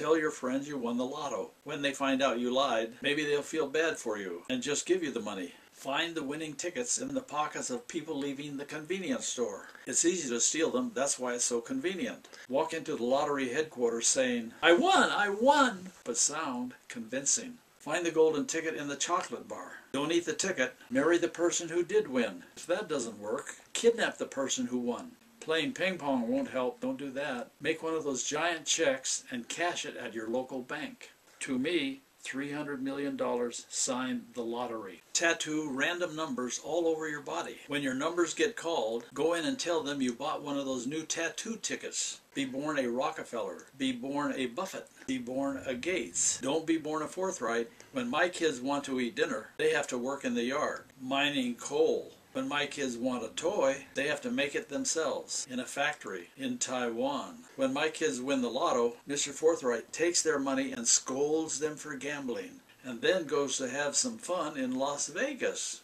Tell your friends you won the lotto. When they find out you lied, maybe they'll feel bad for you and just give you the money. Find the winning tickets in the pockets of people leaving the convenience store. It's easy to steal them, that's why it's so convenient. Walk into the lottery headquarters saying, I won, I won, but sound convincing. Find the golden ticket in the chocolate bar. Don't eat the ticket, marry the person who did win. If that doesn't work, kidnap the person who won. Playing ping pong won't help, don't do that. Make one of those giant checks and cash it at your local bank. To me, $300 million signed the lottery. Tattoo random numbers all over your body. When your numbers get called, go in and tell them you bought one of those new tattoo tickets. Be born a Rockefeller. Be born a Buffett. Be born a Gates. Don't be born a Forthright. When my kids want to eat dinner, they have to work in the yard, mining coal. When my kids want a toy, they have to make it themselves in a factory in Taiwan. When my kids win the lotto, Mr. Forthright takes their money and scolds them for gambling and then goes to have some fun in Las Vegas.